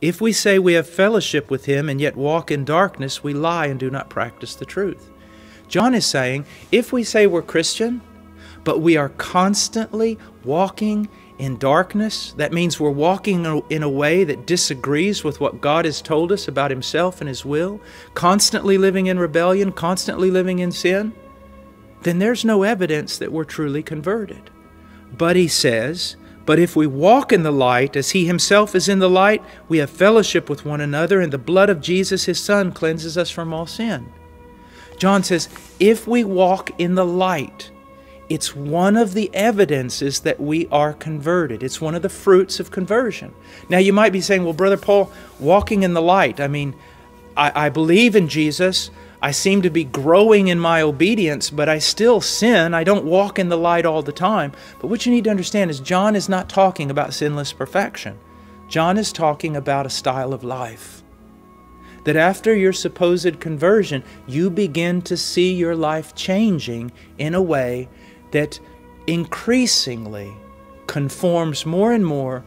If we say we have fellowship with him and yet walk in darkness, we lie and do not practice the truth. John is saying if we say we're Christian, but we are constantly walking in darkness, that means we're walking in a way that disagrees with what God has told us about Himself and His will, constantly living in rebellion, constantly living in sin, then there's no evidence that we're truly converted. But He says, but if we walk in the light as He Himself is in the light, we have fellowship with one another, and the blood of Jesus, His Son, cleanses us from all sin. John says, if we walk in the light, it's one of the evidences that we are converted. It's one of the fruits of conversion. Now, you might be saying, well, Brother Paul, walking in the light, I mean, I, I, believe in Jesus. I seem to be growing in my obedience, but I still sin. I don't walk in the light all the time. But what you need to understand is John is not talking about sinless perfection. John is talking about a style of life. That after your supposed conversion, you begin to see your life changing in a way that increasingly conforms more and more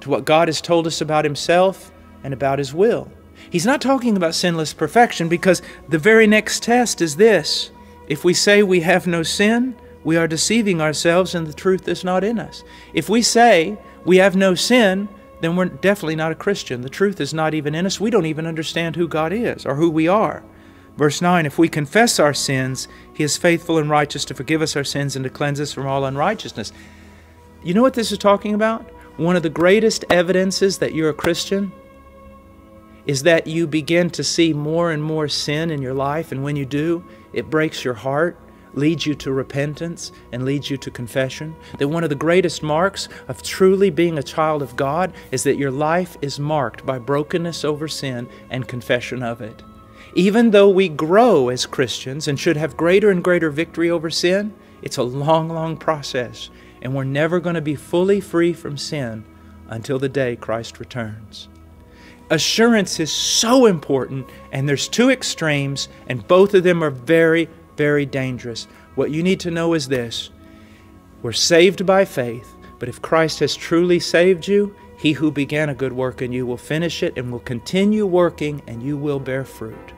to what God has told us about Himself and about His will. He's not talking about sinless perfection because the very next test is this if we say we have no sin, we are deceiving ourselves and the truth is not in us. If we say we have no sin, then we're definitely not a Christian. The truth is not even in us. We don't even understand who God is or who we are. Verse 9 If we confess our sins, he is faithful and righteous to forgive us our sins and to cleanse us from all unrighteousness. You know what this is talking about? One of the greatest evidences that you're a Christian is that you begin to see more and more sin in your life, and when you do, it breaks your heart, leads you to repentance, and leads you to confession. That one of the greatest marks of truly being a child of God is that your life is marked by brokenness over sin and confession of it. Even though we grow as Christians and should have greater and greater victory over sin, it's a long, long process, and we're never going to be fully free from sin until the day Christ returns. Assurance is so important, and there's two extremes, and both of them are very, very dangerous. What you need to know is this we're saved by faith, but if Christ has truly saved you, he who began a good work in you will finish it and will continue working, and you will bear fruit.